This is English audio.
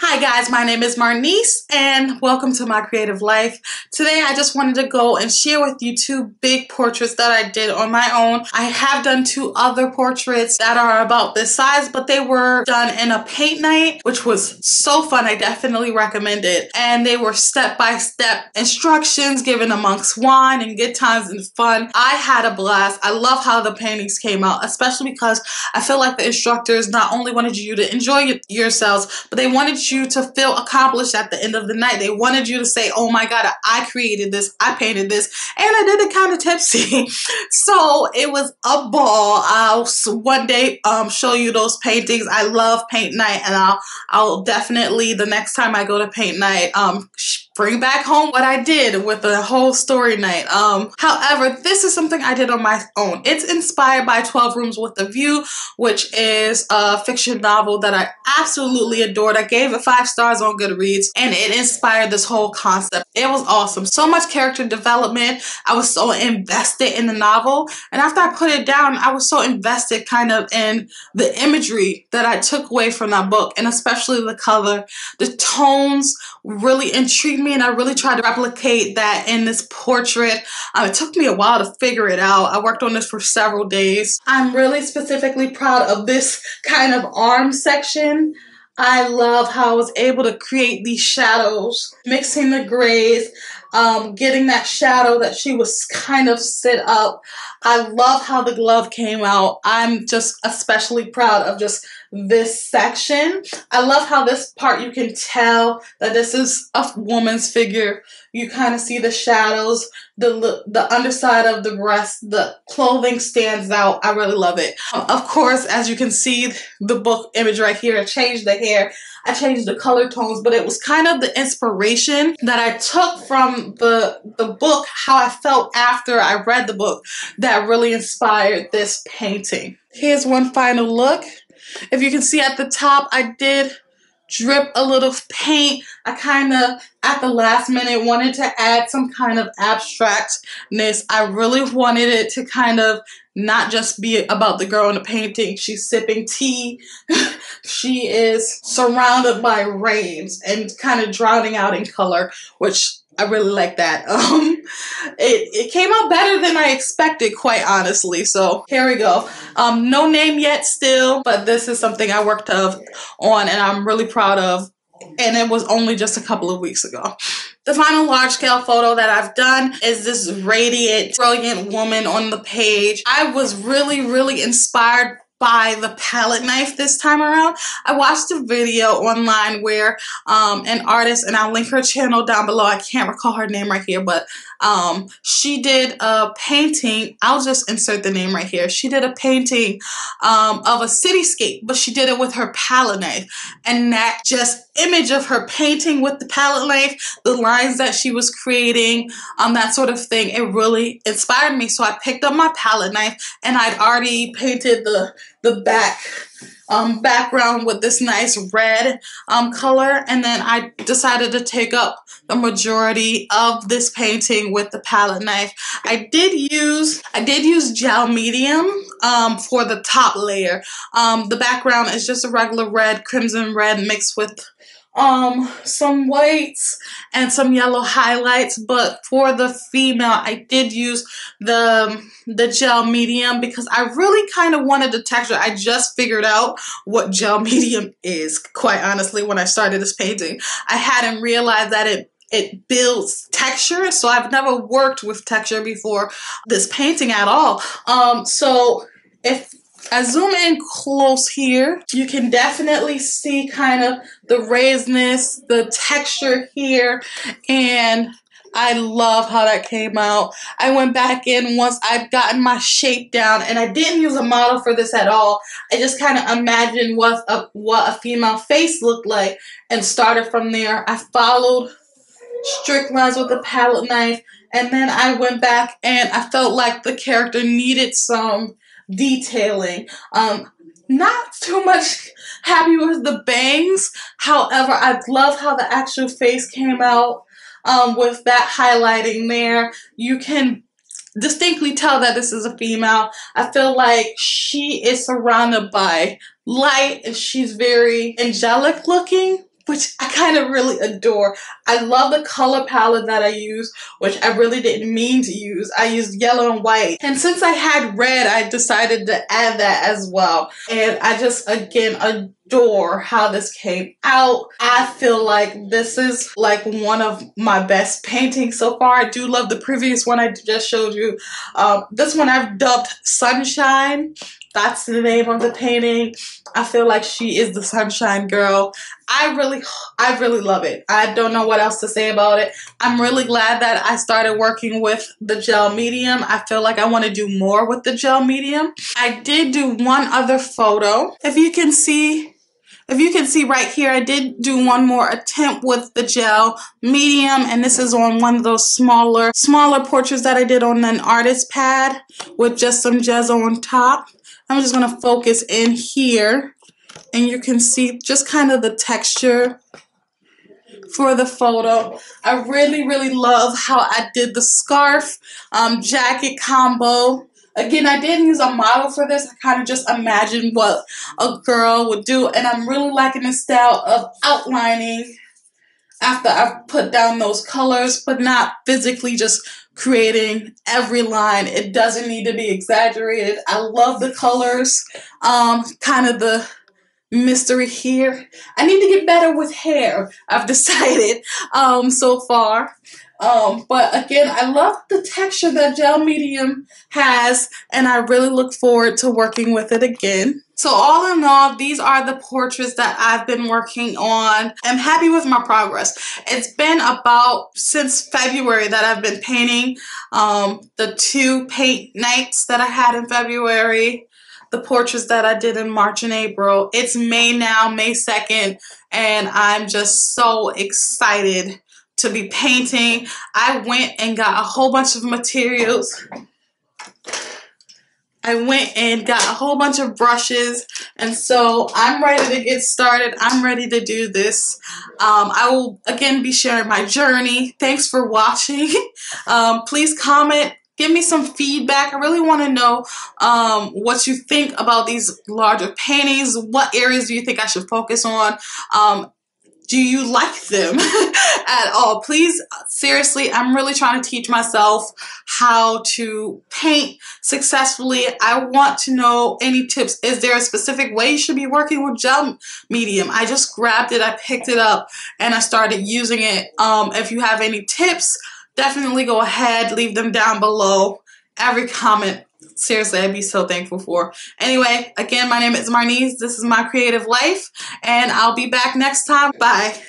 Hi guys, my name is Marnise and welcome to my creative life. Today I just wanted to go and share with you two big portraits that I did on my own. I have done two other portraits that are about this size, but they were done in a paint night, which was so fun. I definitely recommend it. And they were step-by-step -step instructions given amongst wine and good times and fun. I had a blast. I love how the paintings came out, especially because I feel like the instructors not only wanted you to enjoy yourselves, but they wanted you to feel accomplished at the end of the night. They wanted you to say, oh my God, I created this, I painted this, and I did it kind of tipsy. so it was a ball. I'll one day um, show you those paintings. I love paint night and I'll, I'll definitely, the next time I go to paint night, um, bring back home what I did with the whole story night. Um, however, this is something I did on my own. It's inspired by 12 Rooms with a View, which is a fiction novel that I absolutely adored. I gave it five stars on Goodreads and it inspired this whole concept. It was awesome. So much character development. I was so invested in the novel. And after I put it down, I was so invested kind of in the imagery that I took away from that book and especially the color. The tones really intrigued and I really tried to replicate that in this portrait. Um, it took me a while to figure it out. I worked on this for several days. I'm really specifically proud of this kind of arm section. I love how I was able to create these shadows, mixing the grays, um, getting that shadow that she was kind of sit up. I love how the glove came out. I'm just especially proud of just this section. I love how this part you can tell that this is a woman's figure. You kind of see the shadows, the the underside of the breast, the clothing stands out. I really love it. Of course, as you can see, the book image right here, I changed the hair. I changed the color tones, but it was kind of the inspiration that I took from the the book, how I felt after I read the book that really inspired this painting. Here's one final look. If you can see at the top, I did drip a little paint. I kind of, at the last minute, wanted to add some kind of abstractness. I really wanted it to kind of not just be about the girl in the painting. She's sipping tea. she is surrounded by rains and kind of drowning out in color, which I really like that. Um, it, it came out better than I expected, quite honestly. So here we go. Um, no name yet still, but this is something I worked of on and I'm really proud of. And it was only just a couple of weeks ago. The final large scale photo that I've done is this radiant, brilliant woman on the page. I was really, really inspired by the palette knife this time around. I watched a video online where um, an artist, and I'll link her channel down below. I can't recall her name right here, but um, she did a painting. I'll just insert the name right here. She did a painting um, of a cityscape, but she did it with her palette knife. And that just image of her painting with the palette knife, the lines that she was creating, um, that sort of thing, it really inspired me. So I picked up my palette knife and I'd already painted the, the back um, background with this nice red um, color and then I decided to take up the majority of this painting with the palette knife. I did use I did use gel medium um, for the top layer. Um, the background is just a regular red, crimson red mixed with um some whites and some yellow highlights but for the female I did use the the gel medium because I really kind of wanted the texture. I just figured out what gel medium is quite honestly when I started this painting. I hadn't realized that it it builds texture so I've never worked with texture before this painting at all. Um so if I zoom in close here, you can definitely see kind of the raisedness, the texture here, and I love how that came out. I went back in once I'd gotten my shape down and I didn't use a model for this at all. I just kind of imagined what a, what a female face looked like and started from there. I followed strict lines with the palette knife and then I went back and I felt like the character needed some detailing. Um, not too much happy with the bangs. However, I love how the actual face came out um, with that highlighting there. You can distinctly tell that this is a female. I feel like she is surrounded by light and she's very angelic looking which I kind of really adore. I love the color palette that I use, which I really didn't mean to use. I used yellow and white. And since I had red, I decided to add that as well. And I just, again, adore how this came out. I feel like this is like one of my best paintings so far. I do love the previous one I just showed you. Um, this one I've dubbed Sunshine. That's the name of the painting. I feel like she is the sunshine girl. I really, I really love it. I don't know what else to say about it. I'm really glad that I started working with the gel medium. I feel like I want to do more with the gel medium. I did do one other photo. If you can see, if you can see right here, I did do one more attempt with the gel medium, and this is on one of those smaller, smaller portraits that I did on an artist pad with just some gesso on top. I'm just going to focus in here, and you can see just kind of the texture for the photo. I really, really love how I did the scarf um, jacket combo Again, I didn't use a model for this. I kind of just imagined what a girl would do. And I'm really liking the style of outlining after I've put down those colors, but not physically just creating every line. It doesn't need to be exaggerated. I love the colors, um, kind of the mystery here. I need to get better with hair, I've decided um, so far. Um, but again, I love the texture that gel medium has, and I really look forward to working with it again. So all in all, these are the portraits that I've been working on. I'm happy with my progress. It's been about since February that I've been painting um, the two paint nights that I had in February the portraits that I did in March and April. It's May now, May 2nd, and I'm just so excited to be painting. I went and got a whole bunch of materials. I went and got a whole bunch of brushes and so I'm ready to get started. I'm ready to do this. Um, I will again be sharing my journey. Thanks for watching. Um, please comment give me some feedback. I really want to know um, what you think about these larger paintings. What areas do you think I should focus on? Um, do you like them at all? Please, seriously, I'm really trying to teach myself how to paint successfully. I want to know any tips. Is there a specific way you should be working with gel medium? I just grabbed it, I picked it up, and I started using it. Um, if you have any tips, definitely go ahead, leave them down below. Every comment seriously, I'd be so thankful for. Anyway, again, my name is Marnise. This is my creative life, and I'll be back next time. Bye.